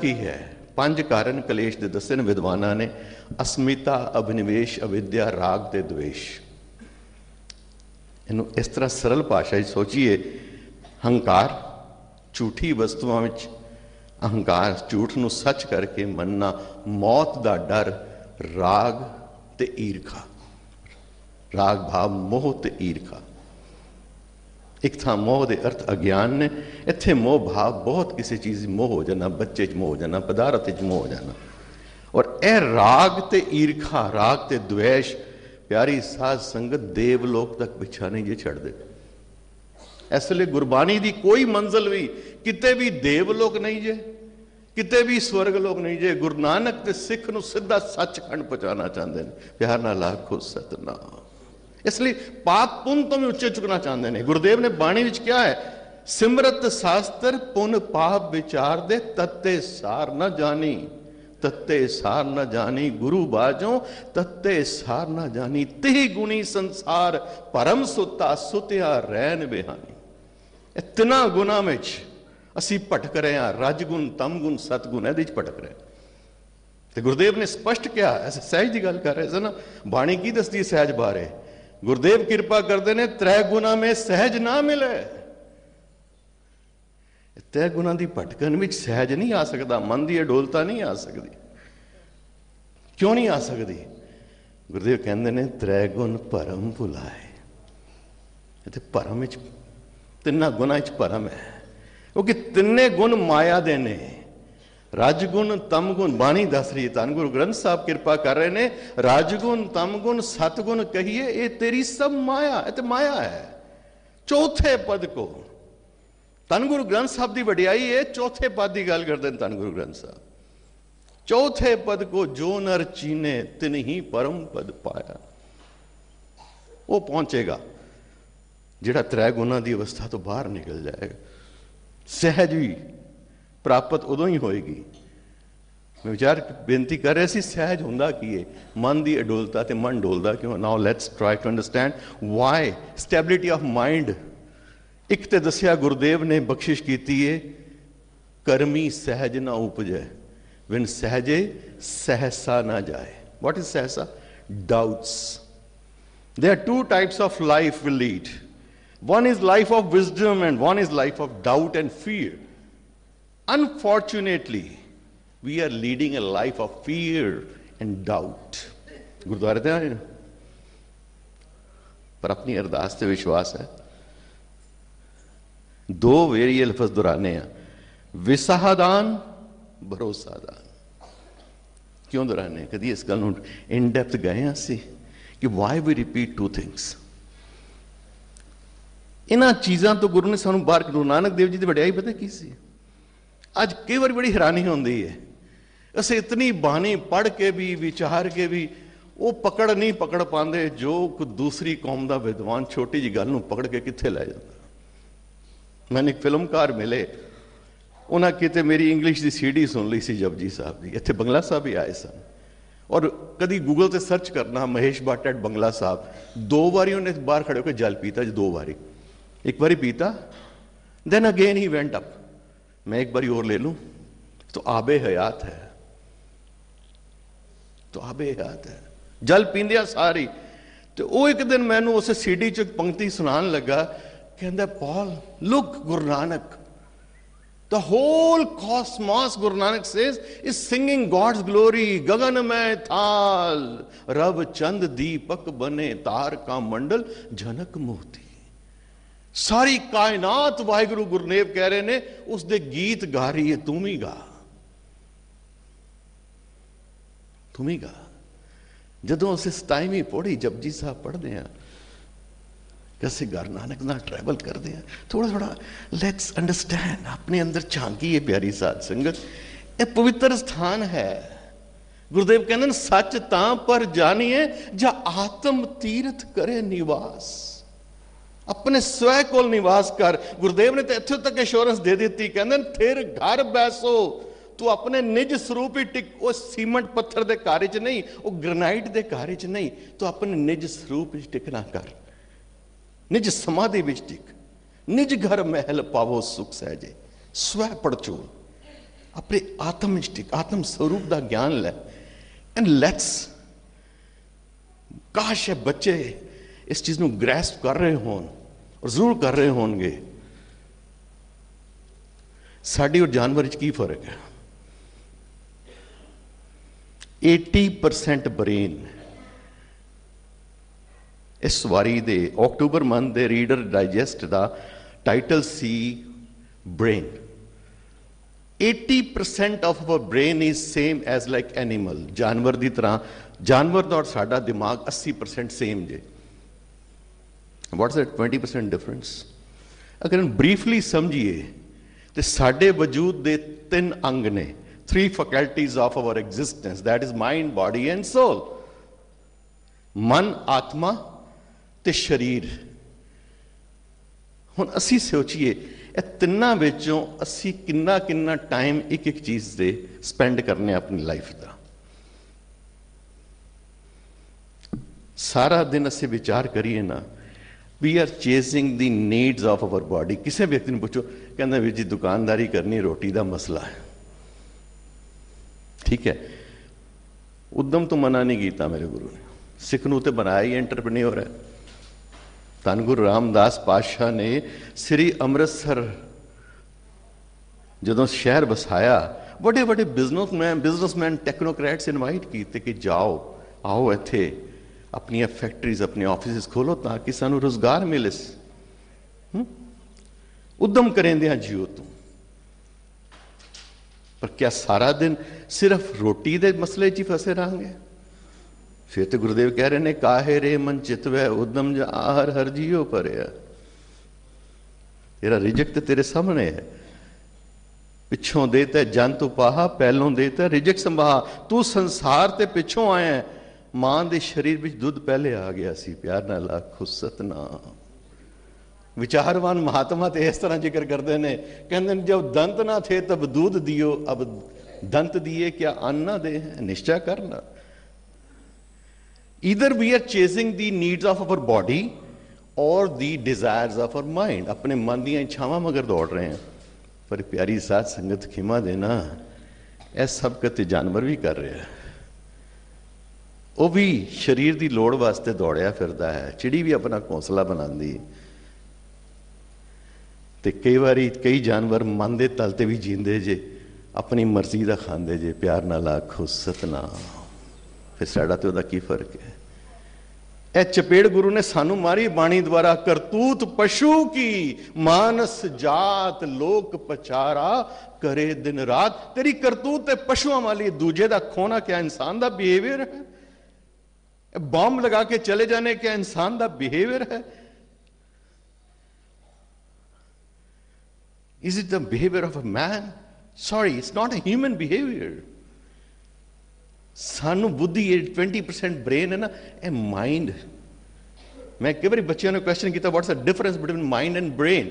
ਕੀ ਹੈ? ਪੰਜ ਕਾਰਨ ਕਲੇਸ਼ ਦੇ ਦੱਸੇ ਨੇ ਵਿਦਵਾਨਾਂ ਨੇ ਅਸਮਿਤਾ, ਅਭਿਨਵੇਸ਼, ਅਵਿਦਿਆ, ਰਾਗ ਤੇ ਦਵੇਸ਼। ਇਹਨੂੰ ਇਸ ਤਰ੍ਹਾਂ ਸਰਲ ਭਾਸ਼ਾ 'ਚ ਸੋਚੀਏ, ਹੰਕਾਰ ਝੂਠੀ ਵਸਤੂਆਂ ਵਿੱਚ, ਅਹੰਕਾਰ ਝੂਠ ਨੂੰ ਸੱਚ ਕਰਕੇ ਮੰਨਣਾ, ਮੌਤ ਦਾ ਡਰ, ਰਾਗ ਤੇ ਈਰਖਾ। ਰਾਗ ਭਾਵ ਮੋਹ ਤੇ ਈਰਖਾ। ਇੱਕ ਥਾਂ ਮੋਹ ਦੇ ਅਰਥ ਅਗਿਆਨ ਨੇ। ਇੱਥੇ ਮੋਹ ਭਾਵ ਬਹੁਤ ਕਿਸੇ ਚੀਜ਼ ਮੋਹ ਹੋ ਜਾਣਾ ਬੱਚੇ 'ਚ ਮੋਹ ਹੋ ਜਾਣਾ ਪਦਾਰਥ 'ਚ ਮੋਹ ਹੋ ਜਾਣਾ ਔਰ ਇਹ ਰਾਗ ਤੇ ਈਰਖਾ, ਰਾਗ ਤੇ ਦਵੇਸ਼, ਪਿਆਰੀ ਸਾਧ ਸੰਗਤ ਦੇਵ ਲੋਕ ਤੱਕ ਪਿੱਛਾ ਨਹੀਂ ਜੇ ਛੱਡਦੇ। ਇਸ ਲਈ ਗੁਰਬਾਣੀ ਦੀ ਕੋਈ ਮੰਜ਼ਲ ਵੀ ਕਿਤੇ ਵੀ ਦੇਵ ਲੋਕ ਨਹੀਂ ਜੇ, ਕਿਤੇ ਵੀ ਸਵਰਗ ਲੋਕ ਨਹੀਂ ਜੇ, ਗੁਰੂ ਨਾਨਕ ਤੇ ਸਿੱਖ ਨੂੰ ਸਿੱਧਾ ਸੱਚਖੰਡ ਪਹੁੰਚਾਉਣਾ ਚਾਹੁੰਦੇ ਨੇ। ਪਿਆਰ ਨਾਲ ਆਖੋ, ਸਤਨਾਮ। ਇਸ ਲਈ ਪਾਪ ਪੁੰਨ ਤੋਂ ਵੀ ਉੱਚੇ ਚੁੱਕਣਾ ਚਾਹੁੰਦੇ ਨੇ। ਗੁਰਦੇਵ ਨੇ ਬਾਣੀ ਵਿੱਚ ਕਿਹਾ ਹੈ, ਸਿਮਰਤ ਸ਼ਾਸਤਰ ਪੁੰਨ ਪਾਪ ਵਿਚਾਰ ਦੇ, ਤੱਤੇ ਸਾਰ ਨਾ ਜਾਣੀ। ਤੱਤੇ ਸਾਰ ਨਾ ਜਾਣੀ ਗੁਰੂ ਬਾਝੋਂ ਤੱਤੇ ਸਾਰ ਨਾ ਜਾਣੀ ਤਿਹ ਗੁਣੀ ਸੰਸਾਰ, ਪਰਮ ਸੁਤਾ ਸੁਤਿਆ ਰਹਿਨ ਬਿਹਾਨੀ ਇਤਨਾ ਗੁਨਾ ਵਿੱਚ ਅਸੀਂ ਭਟਕ ਰਹੇ ਹਾਂ, ਰਜਗੁਣ, ਤਮਗੁਣ, ਸਤਗੁਣ, ਇਹਦੇ ਵਿੱਚ ਭਟਕ ਰਹੇ ਤੇ ਗੁਰਦੇਵ ਨੇ ਸਪਸ਼ਟ ਕਿਹਾ ਐਸੇ ਸਹਿਜ ਦੀ ਗੱਲ ਕਰ ਰਹੇ ਸਨ ਬਾਣੀ ਕੀ ਦੱਸਦੀ ਹੈ ਸਹਿਜ ਬਾਰੇ? ਗੁਰਦੇਵ ਕਿਰਪਾ ਕਰਦੇ ਨੇ, ਤ੍ਰੈ ਗੁਣਾ ਮੇ ਸਹਿਜ ਨਾ ਮਿਲੇ। ਤ੍ਰੈ ਗੁਣਾ ਦੀ ਭਟਕਣ ਵਿੱਚ ਸਹਿਜ ਨਹੀਂ ਆ ਸਕਦਾ, ਮਨ ਦੀ ਅਡੋਲਤਾ ਨਹੀਂ ਆ ਸਕਦੀ। ਕਿਉਂ ਨਹੀਂ ਆ ਸਕਦੀ? ਗੁਰਦੇਵ ਕਹਿੰਦੇ ਨੇ, ਤ੍ਰੈ ਗੁਣ ਭਰਮ ਭੁਲਾਏ। ਤੇ ਭਰਮ ਵਿੱਚ ਤਿੰਨਾਂ ਗੁਣਾਂ ਵਿੱਚ ਭਰਮ ਹੈ। ਕਿਉਂਕਿ ਤਿੰਨੇ ਗੁਣ ਮਾਇਆ ਦੇ ਨੇ। ਰਾਜਗੁਣ ਤਮਗੁਣ, ਬਾਣੀ ਦੱਸ ਰਹੀ ਹੈ ਧੰਨ ਗੁਰੂ ਗ੍ਰੰਥ ਸਾਹਿਬ, ਕਿਰਪਾ ਕਰ ਰਹੇ ਨੇ। ਰਾਜਗੁਣ ਤਮਗੁਣ, ਸਤਗੁਣ ਕਹੀਏ, ਇਹ ਤੇਰੀ ਸਭ ਮਾਇਆ, ਇਹ ਤੇ ਮਾਇਆ ਹੈ। ਚੌਥੇ ਪਦ ਕੋ। ਧੰਨ ਗੁਰੂ ਗ੍ਰੰਥ ਸਾਹਿਬ ਦੀ ਵਡਿਆਈ ਹੈ ਚੌਥੇ ਪਦ ਦੀ ਗੱਲ ਕਰਦੇ ਨੇ ਧੰਨ ਗੁਰੂ ਗ੍ਰੰਥ ਸਾਹਿਬ। ਚੌਥੇ ਪਦ ਕੋ, ਜੋ ਨਰ ਚੀਨੇ, ਤਿਨ ਹੀ ਪਰਮ ਪਦ ਪਾਇਆ। ਉਹ ਪਹੁੰਚੇਗਾ, ਜਿਹੜਾ ਤ੍ਰੈ ਗੁਣਾ ਦੀ ਅਵਸਥਾ ਤੋਂ ਬਾਹਰ ਨਿਕਲ ਜਾਏਗਾ। ਸਹਿਜ ਵੀ ਪ੍ਰਾਪਤ ਉਦੋਂ ਹੀ ਹੋਏਗੀ ਮੈਂ ਵਿਚਾਰ ਬੇਨਤੀ ਕਰ ਰਿਹਾ ਸੀ ਸਹਿਜ ਹੁੰਦਾ ਕੀ ਹੈ ਮਨ ਦੀ ਅਡੋਲਤਾ ਤੇ ਮਨ ਡੋਲਦਾ ਕਿਉਂ now let's try to understand why stability of mind ਇੱਕ ਤੇ ਦੱਸਿਆ ਗੁਰਦੇਵ ਨੇ ਬਖਸ਼ਿਸ਼ ਕੀਤੀ ਹੈ ਕਰਮੀ ਸਹਿਜ ਨਾ ਉਪਜੈ when ਸਹਜੇ ਸਹਸਾ ਨਾ ਜਾਏ what is Sahasa doubts there are two types of life we lead one is life of wisdom and one is life of doubt and fear unfortunately, we are leading a life of fear and doubt. ਗੁਰਦੁਆਰੇ ਤੇ ਆਏ ਪਰ ਆਪਣੀ ਅਰਦਾਸ ਤੇ ਵਿਸ਼ਵਾਸ ਹੈ ਦੋ ਵੇਰੀ ਲਫ਼ਜ਼ ਦੁਹਰਾਨੇ ਆ ਵਿਸਾਹਦਾਨ ਭਰੋਸਾਦਾਨ ਕਿਉਂ ਦੁਹਰਾਨੇ ਕਦੀ ਇਸ ਗੱਲ ਨੂੰ ਇਨ ਡੈਪਥ ਗਏ ਆ ਸੀ ਕਿ why we repeat two things ਇਹਨਾਂ ਚੀਜ਼ਾਂ ਤੋਂ ਗੁਰੂ ਨੇ ਸਾਨੂੰ ਬਾਹਰ ਗੁਰੂ ਨਾਨਕ ਦੇਵ ਜੀ ਦੀ ਵਡਿਆਈ ਪਤਾ ਕੀ ਸੀ ਅੱਜ ਕਈ ਵਾਰ ਬੜੀ ਹੈਰਾਨੀ ਹੁੰਦੀ ਹੈ। ਅਸੀਂ ਇਤਨੀ ਬਾਣੀ ਪੜ੍ਹ ਕੇ ਵੀ, ਵਿਚਾਰ ਕੇ ਵੀ, ਉਹ ਪਕੜ ਨਹੀਂ ਪਕੜ ਪਾਉਂਦੇ, ਜੋ ਕੋ ਦੂਸਰੀ ਕੌਮ ਦਾ ਵਿਦਵਾਨ ਛੋਟੀ ਜੀ ਗੱਲ ਨੂੰ ਪਕੜ ਕੇ ਕਿੱਥੇ ਲੈ ਜਾਂਦਾ। ਮੈਨੂੰ ਇੱਕ ਫਿਲਮਕਾਰ ਮਿਲੇ। ਉਹਨਾਂ ਕਿਤੇ ਮੇਰੀ ਇੰਗਲਿਸ਼ ਦੀ ਸੀਡੀ ਸੁਣ ਲਈ ਸੀ ਜਪਜੀ ਸਾਹਿਬ ਦੀ। ਇੱਥੇ ਬੰਗਲਾ ਸਾਹਿਬ ਹੀ ਆਏ ਸਨ। ਔਰ ਕਦੀ ਗੂਗਲ ਤੇ ਸਰਚ ਕਰਨਾ, ਮਹੇਸ਼ ਭੱਟ ਐਟ ਬੰਗਲਾ ਸਾਹਿਬ। ਦੋ ਵਾਰੀ ਉਹਨੇ ਬਾਹਰ ਖੜੇ ਹੋ ਕੇ ਜਲ ਪੀਤਾ ਜੀ ਦੋ ਵਾਰੀ। ਇੱਕ ਵਾਰੀ ਪੀਤਾ then again he went up मैं एक बार और ले लूं तो आबे हयात है तो आबे हयात है ਜਲ ਪੀਂਦਿਆ ਸਾਰੀ ਤੇ ਉਹ ਇੱਕ ਦਿਨ ਮੈਨੂੰ ਉਸ ਸੀਡੀ ਚ ਪੰਕਤੀ ਸੁਣਾਉਣ ਲੱਗਾ ਕਹਿੰਦਾ Paul look Guru Nanak The whole cosmos, Guru Nanak says, is singing God's glory. गगन में थाल रब चंद दीपक बने तार का मंडल झनक मोती ਸਾਰੀ ਕਾਇਨਾਤ ਵਾਹਿਗੁਰੂ ਗੁਰਨੇਵ ਕਹਿ ਰਹੇ ਨੇ ਉਸ ਦੇ ਗੀਤ ਗਾ ਰਹੀ ਹੈ ਤੂੰ ਵੀ ਗਾ। ਤੂੰ ਵੀ ਗਾ। ਜਦੋਂ ਅਸੀਂ ਟਾਈਮ ਹੀ ਪੜ੍ਹੀ ਜਪਜੀ ਸਾਹਿਬ ਪੜ੍ਹਦੇ ਆ ਕਿਸੇ ਘਰ ਨਾਨਕ ਨਾਲ ਟਰੈਵਲ ਕਰਦੇ ਆ ਥੋੜਾ ਥੋੜਾ ਲੈਟਸ ਅੰਡਰਸਟੈਂਡ ਆਪਣੇ ਅੰਦਰ ਝਾਂਕੀ ਇਹ ਪਿਆਰੀ ਸਾਧ ਸੰਗਤ। ਇਹ ਪਵਿੱਤਰ ਸਥਾਨ ਹੈ। ਗੁਰਦੇਵ ਕਹਿੰਦੇ ਨੇ, ਸੱਚ ਤਾਂ ਪਰ ਜਾਣੀਏ, ਜਾਂ ਆਤਮ ਤੀਰਥ ਕਰੇ ਨਿਵਾਸ। ਆਪਣੇ ਸਵੈ ਕੋਲ ਨਿਵਾਸ ਕਰ। ਗੁਰਦੇਵ ਨੇ ਤਾਂ ਇੱਥੇ ਤੱਕ ਅਸ਼ੋਰੈਂਸ ਦੇ ਦਿੱਤੀ, ਕਹਿੰਦੇ ਨੇ ਫਿਰ ਘਰ ਬੈਸੋ। ਤੂੰ ਆਪਣੇ ਨਿਜ ਸਰੂਪ ਹੀ ਟਿਕ, ਉਹ ਸੀਮੈਂਟ ਪੱਥਰ ਦੇ ਘਰ 'ਚ ਨਹੀਂ, ਉਹ ਗ੍ਰਨਾਈਟ ਦੇ ਘਰ 'ਚ ਨਹੀਂ। ਤੂੰ ਆਪਣੇ ਨਿਜ ਸਰੂਪ 'ਚ ਟਿਕਣਾ ਕਰ। ਨਿਜ ਸਮਾਧੀ ਵਿੱਚ ਟਿਕ। ਨਿਜ ਘਰ ਮਹਿਲ ਪਾਵੋ, ਸੁਖ ਸਹਿਜੇ। ਸਵੈ ਪੜਚੋ ਆਪਣੇ ਆਤਮ ਵਿੱਚ ਆਤਮ ਸਰੂਪ ਦਾ ਗਿਆਨ ਲੈ। ਐਂਡ ਲੈਟਸ ਕਾਸ਼ ਬੱਚੇ ਇਸ ਚੀਜ਼ ਨੂੰ ਗ੍ਰੈਸਪ ਕਰ ਰਹੇ ਹੋਣ ਔਰ ਜ਼ਰੂਰ ਕਰ ਰਹੇ ਹੋਣਗੇ। ਸਾਡੀ ਔਰ ਜਾਨਵਰ ਵਿੱਚ ਕੀ ਫ਼ਰਕ ਹੈ? 80% ਬ੍ਰੇਨ ਇਸ ਵਾਰੀ ਦੇ ਅਕਤੂਬਰ ਮੰਥ ਦੇ ਰੀਡਰ ਡਾਈਜੈਸਟ ਦਾ title C brain 80% of our brain is same as like animal ਜਾਨਵਰ ਦੀ ਤਰ੍ਹਾਂ, ਜਾਨਵਰ ਦਾ ਔਰ ਸਾਡਾ ਦਿਮਾਗ 80% ਸੇਮ ਜੇ। ਵਾਟਸ that 20% ਡਿਫਰੈਂਸ ਅਗਰ ਬਰੀਫਲੀ ਸਮਝੀਏ ਤੇ ਸਾਡੇ ਵਜੂਦ ਦੇ ਤਿੰਨ ਅੰਗ ਨੇ three faculties of our existence, that is mind, body and soul ਮਨ ਆਤਮਾ ਤੇ ਸਰੀਰ ਹੁਣ ਅਸੀਂ ਸੋਚੀਏ ਇਹ ਤਿੰਨਾਂ ਵਿੱਚੋਂ ਅਸੀਂ ਕਿੰਨਾ ਕਿੰਨਾ ਟਾਈਮ ਇੱਕ ਇੱਕ ਚੀਜ਼ ਦੇ ਸਪੈਂਡ ਕਰਨੇ ਆਪਣੀ ਲਾਈਫ ਦਾ ਸਾਰਾ ਦਿਨ ਅਸੀਂ ਵਿਚਾਰ ਕਰੀਏ ਨਾ we are chasing the needs of our body ਕਿਸੇ ਵਿਅਕਤੀ ਨੂੰ ਪੁੱਛੋ ਕਹਿੰਦਾ ਵੀ ਜੀ ਦੁਕਾਨਦਾਰੀ ਕਰਨੀ ਰੋਟੀ ਦਾ ਮਸਲਾ ਹੈ ਠੀਕ ਹੈ ਉਦਮ ਤੋਂ ਮਨਾ ਨਹੀਂ ਕੀਤਾ ਮੇਰੇ ਗੁਰੂ ਨੇ ਸਿੱਖ ਨੂੰ ਤੇ ਬਣਾਇਆ ਹੀ ਐਂਟਰਪ੍ਰੀਨਿਓਰ ਹੈ ਧੰਨ ਗੁਰੂ ਰਾਮਦਾਸ ਪਾਤਸ਼ਾਹ ਨੇ ਸ੍ਰੀ ਅੰਮ੍ਰਿਤਸਰ ਜਦੋਂ ਸ਼ਹਿਰ ਵਸਾਇਆ ਵੱਡੇ ਵੱਡੇ ਬਿਜ਼ਨਸਮੈਨ ਬਿਜ਼ਨਸਮੈਨ ਟੈਕਨੋਕ੍ਰੈਟਸ ਇਨਵਾਈਟ ਕੀਤੇ ਕਿ ਜਾਓ ਆਓ ਇੱਥੇ ਆਪਣੀਆਂ ਫੈਕਟਰੀਜ਼, ਆਪਣੇ ਆਫਿਸਿਸ ਖੋਲੋ ਤਾਂ ਕਿ ਸਾਨੂੰ ਰੋਜ਼ਗਾਰ ਮਿਲੇ ਹੂੰ? ਉਦਮ ਕਰੇਂਦੇ ਹਾਂ ਜੀਓ ਤੂੰ। ਪਰ ਕਿਆ ਸਾਰਾ ਦਿਨ ਸਿਰਫ ਰੋਟੀ ਦੇ ਮਸਲੇ 'ਚ ਹੀ ਫਸੇ ਰਹਾਂਗੇ? ਫਿਰ ਤੇ ਗੁਰਦੇਵ ਕਹਿ ਰਹੇ ਨੇ, ਕਾਹੇ ਰੇ ਮਨ ਚਿਤਵੈ, ਉਦਮ ਜਾ ਹਰ ਹਰ ਜੀਓ ਪਰਿਆ। ਤੇਰਾ ਰਿਜਕ ਤੇਰੇ ਸਾਹਮਣੇ ਹੈ। ਪਿੱਛੋਂ ਦੇ ਤੇ ਜੰਤ ਉਪਾਹਾ, ਪਹਿਲੋਂ ਦੇ ਤੇ ਰਿਜਕ ਸੰਭਾ ਤੂੰ ਸੰਸਾਰ ਤੇ ਪਿੱਛੋਂ ਆਇਆ ਮਾਂ ਦੇ ਸਰੀਰ ਵਿੱਚ ਦੁੱਧ ਪਹਿਲੇ ਆ ਗਿਆ ਸੀ, ਪਿਆਰ ਨਾਲ ਆਖੋ, ਸਤਨਾਮ। ਵਿਚਾਰਵਾਨ ਮਹਾਤਮਾ ਤੇ ਇਸ ਤਰ੍ਹਾਂ ਜ਼ਿਕਰ ਕਰਦੇ ਨੇ, ਕਹਿੰਦੇ ਨੇ ਜਦ ਦੰਤ ਨਾ ਥੇ, ਤਬ ਦੁੱਧ ਦਿਓ, ਅਬ ਦੰਤ ਦਿਏ, ਕਿਆ ਅੰਨ ਨਾ ਦੇ ਨਿਸ਼ਚੈ ਕਰਨਾ either we are chasing the needs of our body or the desires of our mind ਆਪਣੇ ਮਨ ਦੀਆਂ ਇੱਛਾਵਾਂ ਮਗਰ ਦੌੜ ਰਹੇ ਹਾਂ। ਪਰ ਪਿਆਰੀ ਸਾਥ ਸੰਗਤ, ਖਿਮਾ ਦੇਣਾ, ਇਹ ਸਭ ਕਤੇ ਜਾਨਵਰ ਵੀ ਕਰ ਰਿਹਾ ਉਹ ਵੀ ਸਰੀਰ ਦੀ ਲੋੜ ਵਾਸਤੇ ਦੌੜਿਆ ਫਿਰਦਾ ਹੈ, ਚਿੜੀ ਵੀ ਆਪਣਾ ਘੋਂਸਲਾ ਬਣਾਉਂਦੀ ਤੇ ਕਈ ਵਾਰੀ ਕਈ ਜਾਨਵਰ ਮਨ ਦੇ ਤਲ ਤੇ ਵੀ ਜੀਂਦੇ ਜੇ, ਆਪਣੀ ਮਰਜ਼ੀ ਦਾ ਖਾਂਦੇ ਜੇ, ਪਿਆਰ ਨਾਲ ਆਖੋ, ਸਤਨਾਮ। ਫਿਰ ਸਾਡਾ ਤੇ ਉਹਦਾ ਕੀ ਫ਼ਰਕ ਹੈ? ਇਹ ਚਪੇੜ ਗੁਰੂ ਨੇ ਸਾਨੂੰ ਮਾਰੀ ਬਾਣੀ ਦੁਆਰਾ, ਕਰਤੂਤ ਪਸ਼ੂ ਕੀ, ਮਾਨਸ ਜਾਤ ਲੋਕ ਪਚਾਰਾ, ਕਰੇ ਦਿਨ ਰਾਤ। ਤੇਰੀ ਕਰਤੂਤ ਤੇ ਪਸ਼ੂਆਂ ਵਾਲੀ, ਦੂਜੇ ਦਾ ਖੋਣਾ ਕਿਆ ਇਨਸਾਨ ਦਾ ਬਿਹੇਵੀਅਰ ਹੈ? ਬੰਬ ਲਗਾ ਕੇ ਚਲੇ ਜਾਣੇ ਕਿਆ ਇਨਸਾਨ ਦਾ ਬਿਹੇਵੀਅਰ ਹੈ? Is it the behavior of a man? Sorry, it's not a human behavior. ਸਾਨੂੰ ਬੁੱਧੀ 20% ਬ੍ਰੇਨ ਹੈ ਨਾ ਇਹ ਮਾਈਂਡ ਮੈਂ ਕਈ ਵਾਰੀ ਬੱਚਿਆਂ ਨੂੰ ਕੁਐਸਚਨ ਕੀਤਾ what's the difference between mind and brain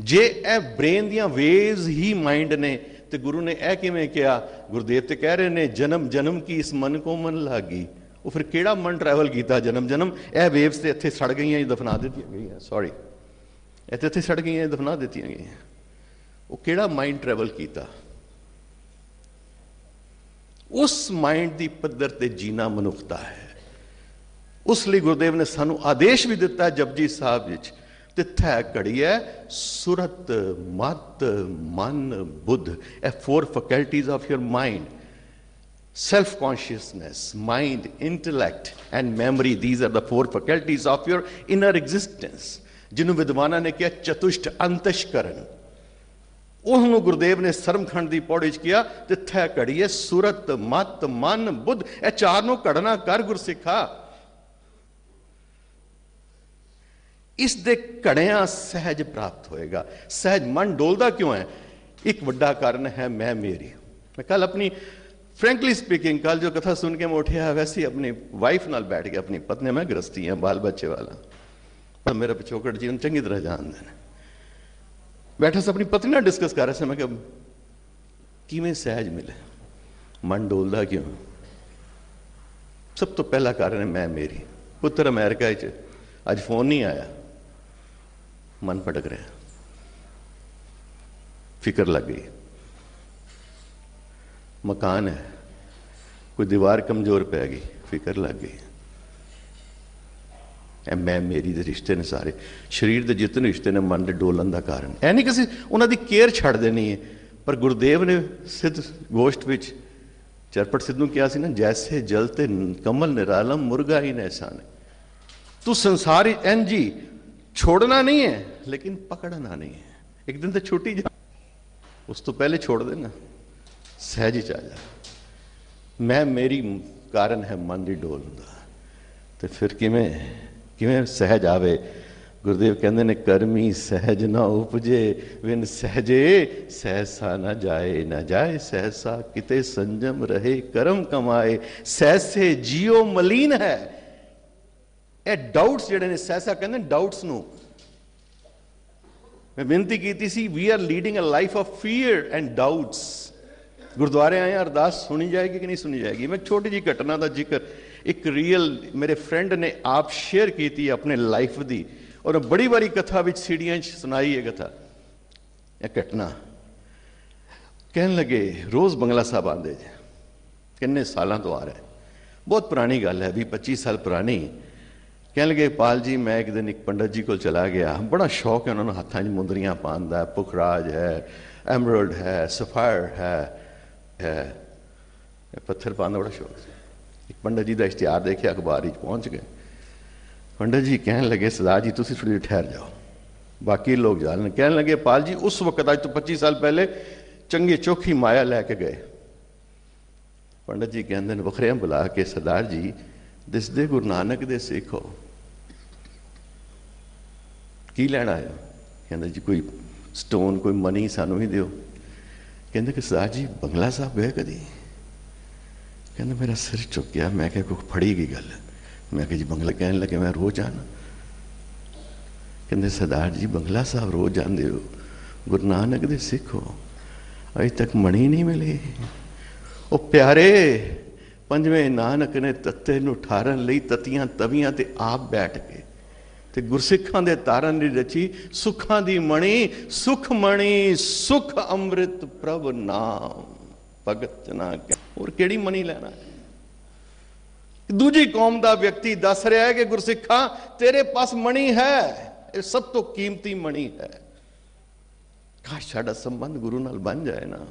ਜੇ ਇਹ ਬ੍ਰੇਨ ਦੀਆਂ ਵੇਜ਼ ਹੀ ਮਾਈਂਡ ਨੇ ਤੇ ਗੁਰੂ ਨੇ ਇਹ ਕਿਵੇਂ ਕਿਹਾ? ਗੁਰਦੇਵ ਤੇ ਕਹਿ ਰਹੇ ਨੇ ਜਨਮ ਜਨਮ ਕੀ ਇਸ ਮਨ ਕੋ ਮਨ ਲਾਗੀ? ਉਹ ਫਿਰ ਕਿਹੜਾ ਮਨ ਟਰੈਵਲ ਕੀਤਾ ਜਨਮ ਜਨਮ? ਇਹ ਵੇਵਸ ਤੇ ਇੱਥੇ ਸੜ ਗਈਆਂ ਦਫਨਾ ਦਿੱਤੀਆਂ ਗਈਆਂ ਸੌਰੀ ਇੱਥੇ ਇੱਥੇ ਸੜ ਗਈਆਂ ਦਫਨਾ ਦਿੱਤੀਆਂ ਗਈਆਂ। ਉਹ ਕਿਹੜਾ ਮਾਈਂਡ ਟਰੈਵਲ ਕੀਤਾ? ਉਸ ਮਾਈਂਡ ਦੀ ਪੱਧਰ ਤੇ ਜੀਣਾ ਮਨੁੱਖਤਾ ਹੈ। ਉਸ ਲਈ ਗੁਰਦੇਵ ਨੇ ਸਾਨੂੰ ਆਦੇਸ਼ ਵੀ ਦਿੱਤਾ ਜਪਜੀ ਸਾਹਿਬ ਵਿੱਚ ਤਿੱਥੈ ਘੜੀਐ, ਸੁਰਤ, ਮਤ, ਮਨ, ਬੁੱਧ, ਇਹ four faculties of your mind self consciousness mind, intellect, and memory, these are the four faculties of your inner existence, ਜਿਹਨੂੰ ਵਿਦਵਾਨਾਂ ਨੇ ਕਿਹਾ, ਚਤੁਸ਼ਟ ਅੰਤਸ਼ਕਰਨ. ਉਹਨੂੰ ਗੁਰਦੇਵ ਨੇ ਸਰਮਖੰਡ ਦੀ ਪੌੜੀ 'ਚ ਕਿਹਾ, ਤਿੱਥੈ ਘੜੀਏ ਸੁਰਤ ਮਤ ਮਨ ਬੁੱਧ। ਇਹ ਚਾਰ ਨੂੰ ਘੜਨਾ ਕਰ ਗੁਰਸਿੱਖਾ। ਇਸ ਦੇ ਘੜਿਆਂ ਸਹਿਜ ਪ੍ਰਾਪਤ ਹੋਏਗਾ। ਸਹਿਜ ਮਨ ਡੋਲਦਾ ਕਿਉਂ ਹੈ? ਇੱਕ ਵੱਡਾ ਕਾਰਨ ਹੈ, ਮੈਂ ਮੇਰੀ। ਮੈਂ ਕੱਲ ਆਪਣੀ ਫ੍ਰੈਂਕਲੀ ਸਪੀਕਿੰਗ ਕੱਲ ਜੋ ਕਥਾ ਸੁਣ ਕੇ ਮੈਂ ਉਠਿਆ ਵੈਸੇ ਆਪਣੀ ਵਾਈਫ ਨਾਲ ਬੈਠ ਕੇ ਆਪਣੀ ਪਤਨੀ ਮੈਂ ਗ੍ਰਸਤੀ ਹਾਂ ਬਾਲ ਬੱਚੇ ਵਾਲਾ ਪਰ ਮੇਰਾ ਪਿਛੋਕੜ ਜੀ ਨੂੰ ਚੰਗੀ ਤਰ੍ਹਾਂ ਜਾਣਦੇ ਨੇ ਬੈਠਾ ਸੀ ਆਪਣੀ ਪਤਨੀ ਨਾਲ ਡਿਸਕਸ ਕਰ ਰਿਹਾ ਸੀ ਮੈਂ ਕਿ ਕਿਵੇਂ ਸਹਿਜ ਮਿਲੇ ਮਨ ਡੋਲਦਾ ਕਿਉਂ ਸਭ ਤੋਂ ਪਹਿਲਾ ਕਾਰਨ ਹੈ ਮੈਂ ਮੇਰੀ ਪੁੱਤਰ ਅਮਰੀਕਾ ਵਿੱਚ ਅੱਜ ਫੋਨ ਨਹੀਂ ਆਇਆ ਮਨ ਭਟਕ ਰਿਹਾ ਫਿਕਰ ਲੱਗ ਗਈ ਮਕਾਨ ਹੈ। ਕੋਈ ਦੀਵਾਰ ਕਮਜ਼ੋਰ ਪੈ ਗਈ, ਫਿਕਰ ਲੱਗ ਗਈ। ਇਹ ਮੈਂ, ਮੇਰੀ ਦੇ ਰਿਸ਼ਤੇ ਨੇ ਸਾਰੇ। ਸਰੀਰ ਦੇ ਜਿਤਨੇ ਰਿਸ਼ਤੇ ਨੇ, ਮਨ ਦੇ ਡੋਲਣ ਦਾ ਕਾਰਨ। ਐ ਨਹੀਂ ਕਿਸੇ ਉਹਨਾਂ ਦੀ ਕੇਅਰ ਛੱਡ ਦੇਣੀ ਹੈ, ਪਰ ਗੁਰਦੇਵ ਨੇ ਸਿੱਧ ਗੋਸ਼ਟ ਵਿੱਚ ਚਰਪਟ ਸਿੱਧ ਨੂੰ ਕਿਹਾ ਸੀ ਨਾ, ਜੈਸੇ ਜਲ ਤੇ ਕਮਲ ਨਿਰਾਲਮ, ਮੁਰਗਾ ਹੀ ਨੈਸਾ ਨੇ ਤੂੰ ਸੰਸਾਰੀ ਐਨਜੀ ਛੋੜਨਾ ਨਹੀਂ ਹੈ, ਲੇਕਿਨ ਪਕੜਨਾ ਨਹੀਂ ਹੈ। ਇੱਕ ਦਿਨ ਤੇ ਛੁੱਟੀ ਜਾ ਉਸ ਤੋਂ ਪਹਿਲੇ ਛੋੜ ਦੇਣਾ। ਸਹਿਜ ਹੀ ਚਾ ਜਾ। ਮੈਂ ਮੇਰੀ ਕਾਰਨ ਹੈ ਮਨ ਦੀ ਡੋਲ ਦਾ। ਤੇ ਫਿਰ ਕਿਵੇਂ ਕਿਵੇਂ ਸਹਿਜ ਆਵੇ? ਗੁਰਦੇਵ ਕਹਿੰਦੇ ਨੇ, ਕਰਮੀ ਸਹਿਜ ਨਾ ਉਪਜੇ ਵਿਨ ਸਹਜੇ ਸਹਿਸਾ ਨਾ ਜਾਏ ਨਾ ਜਾਏ ਸਹਿਸਾ, ਕਿਤੇ ਸੰਜਮ ਰਹੇ, ਕਰਮ ਕਮਾਏ। ਸਹਿਸੇ ਜਿਉ ਮਲੀਨ ਹੈ। ਇਹ ਡਾਊਟਸ ਜਿਹੜੇ ਨੇ, ਸਹਿਸਾ ਕਹਿੰਦੇ ਡਾਊਟਸ ਨੂੰ। ਮੈਂ ਬੇਨਤੀ ਕੀਤੀ ਸੀ we are leading a life of fear and doubts ਗੁਰਦੁਆਰੇ ਆਏ ਅਰਦਾਸ ਸੁਣੀ ਜਾਏਗੀ ਕਿ ਨਹੀਂ ਸੁਣੀ ਜਾਏਗੀ? ਮੈਂ ਛੋਟੀ ਜੀ ਘਟਨਾ ਦਾ ਜ਼ਿਕਰ, ਇੱਕ ਰੀਅਲ ਮੇਰੇ ਫਰੈਂਡ ਨੇ ਆਪ ਸ਼ੇਅਰ ਕੀਤੀ ਆਪਣੇ ਲਾਈਫ ਦੀ ਔਰ ਬੜੀ ਵਾਰੀ ਕਥਾ ਵਿੱਚ ਸੀੜੀਆਂ 'ਚ ਸੁਣਾਈ ਹੈ ਕਥਾ। ਇਹ ਘਟਨਾ। ਕਹਿਣ ਲੱਗੇ, ਰੋਜ਼ ਬੰਗਲਾ ਸਾਹਿਬ ਆਂਦੇ ਜੇ। ਕਿੰਨੇ ਸਾਲਾਂ ਤੋਂ ਆ ਰਿਹਾ। ਬਹੁਤ ਪੁਰਾਣੀ ਗੱਲ ਹੈ ਵੀ 25 ਸਾਲ ਪੁਰਾਣੀ। ਕਹਿਣ ਲੱਗੇ, ਪਾਲ ਜੀ, ਮੈਂ ਇੱਕ ਦਿਨ ਇੱਕ ਪੰਡਤ ਜੀ ਕੋਲ ਚਲਾ ਗਿਆ। ਬੜਾ ਸ਼ੌਕ ਹੈ ਉਹਨਾਂ ਨੂੰ ਹੱਥਾਂ 'ਚ ਮੁੰਦਰੀਆਂ ਪਾਉਣ ਦਾ। ਪੁਖਰਾਜ ਹੈ, ਐਮਰਲਡ ਹੈ, ਸਫਾਇਰ ਹੈ। ਹੈ ਇਹ ਪੱਥਰ ਪਾਉਣ ਦਾ ਬੜਾ ਸ਼ੌਕ ਸੀ ਇੱਕ ਪੰਡਤ ਜੀ ਦਾ ਇਸ਼ਤਿਹਾਰ ਦੇਖਿਆ ਅਖਬਾਰ ਵਿੱਚ ਪਹੁੰਚ ਗਏ ਪੰਡਤ ਜੀ ਕਹਿਣ ਲੱਗੇ ਸਰਦਾਰ ਜੀ ਤੁਸੀਂ ਥੋੜੀ ਠਹਿਰ ਜਾਓ ਬਾਕੀ ਲੋਕ ਜਾਣ ਕਹਿਣ ਲੱਗੇ ਪਾਲ ਜੀ ਉਸ ਵਕਤ ਅੱਜ ਤੋਂ 25 ਸਾਲ ਪਹਿਲੇ ਚੰਗੇ ਚੋਖੀ ਮਾਇਆ ਲੈ ਕੇ ਗਏ ਪੰਡਤ ਜੀ ਕਹਿੰਦੇ ਨੇ ਵਖਰਿਆਂ ਬੁਲਾ ਕੇ ਸਰਦਾਰ ਜੀ ਦਿਸਦੇ ਗੁਰੂ ਨਾਨਕ ਦੇ ਸਿੱਖ ਹੋ ਕੀ ਲੈਣ ਆਇਆ ਕਹਿੰਦੇ ਜੀ ਕੋਈ ਸਟੋਨ ਕੋਈ ਮਨੀ ਸਾਨੂੰ ਹੀ ਦਿਓ ਕਹਿੰਦੇ ਕਿ ਸਰਦਾਰ ਜੀ, ਬੰਗਲਾ ਸਾਹਿਬ ਗਏ ਕਦੀ? ਕਹਿੰਦਾ ਮੇਰਾ ਸਿਰ ਚੁੱਕ ਗਿਆ ਮੈਂ ਕਿਹਾ ਕੋਈ ਫੜੀ ਗਈ ਗੱਲ। ਮੈਂ ਕਿਹਾ ਜੀ ਬੰਗਲਾ ਕਹਿਣ ਲੱਗੇ, ਮੈਂ ਰੋਜ਼ ਆਣਾ ਕਹਿੰਦੇ ਸਰਦਾਰ ਜੀ, ਬੰਗਲਾ ਸਾਹਿਬ ਰੋਜ਼ ਜਾਂਦੇ ਹੋ। ਗੁਰੂ ਨਾਨਕ ਦੇ ਸਿੱਖ। ਹੋ ਅਜੇ ਤੱਕ ਮਣੀ ਨਹੀਂ ਮਿਲੇ। ਉਹ ਪਿਆਰੇ, ਪੰਜਵੇਂ ਨਾਨਕ ਨੇ ਤੱਤੇ ਨੂੰ ਠਾਰਨ ਲਈ ਤਤੀਆਂ ਤਵੀਆਂ ਤੇ ਆਪ ਬੈਠ ਕੇ ਤੇ ਗੁਰਸਿੱਖਾਂ ਦੇ ਤਾਰਨ ਦੀ ਰਚੀ, ਸੁੱਖਾਂ ਦੀ ਮਣੀ, ਸੁਖ ਮਣੀ, ਸੁਖ ਅੰਮ੍ਰਿਤ ਪ੍ਰਭ ਨਾਮ, ਭਗਤ ਨਾ ਹੋਰ ਕਿਹੜੀ ਮਣੀ ਲੈਣਾ? ਦੂਜੀ ਕੌਮ ਦਾ ਵਿਅਕਤੀ ਦੱਸ ਰਿਹਾ ਹੈ ਕਿ ਗੁਰਸਿੱਖਾਂ, ਤੇਰੇ ਪਾਸ ਮਣੀ ਹੈ, ਇਹ ਸਭ ਤੋਂ ਕੀਮਤੀ ਮਣੀ ਹੈ। ਕਾਸ਼ ਸਾਡਾ ਸੰਬੰਧ ਗੁਰੂ ਨਾਲ ਬਣ ਜਾਏ ਨਾ।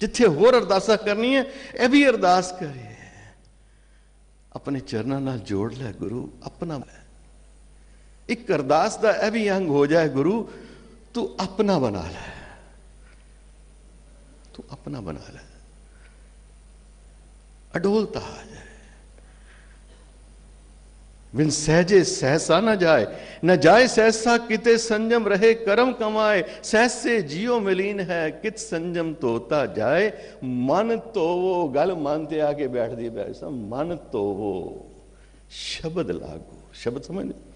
ਜਿੱਥੇ ਹੋਰ ਅਰਦਾਸਾਂ ਕਰਨੀ ਹੈ ਇਹ ਵੀ ਅਰਦਾਸ ਕਰੇ ਆਪਣੇ ਚਰਨਾਂ ਨਾਲ ਜੋੜ ਲੈ ਗੁਰੂ, ਆਪਣਾ ਇੱਕ ਅਰਦਾਸ ਦਾ ਇਹ ਵੀ ਅੰਗ ਹੋ ਜਾਏ ਗੁਰੂ ਤੂੰ ਆਪਣਾ ਬਣਾ ਲੈ ਤੂੰ ਆਪਣਾ ਬਣਾ ਲੈ ਅਡੋਲਤਾ ਆ ਜਾਏ ਬਿਨ ਸਹਜੇ ਸਹਸਾ ਨਾ ਜਾਏ ਨਾ ਜਾਏ ਸਹਸਾ ਕਿਤੇ ਸੰਜਮ ਰਹੇ ਕਰਮ ਕਮਾਏ ਸਹਸੇ ਜਿਉ ਮਲੀਨ ਹੈ ਕਿਤ ਸੰਜਮ ਤੋਤਾ ਜਾਏ ਮਨ ਤੋਵੋ ਗੱਲ ਮਨ ਤੇ ਆ ਕੇ ਬੈਠਦੀ ਬੈਠਾ ਮਨ ਤੋਵੋ ਸ਼ਬਦ ਲਾਗੋ ਸ਼ਬਦ ਸਮਝ ਇਹ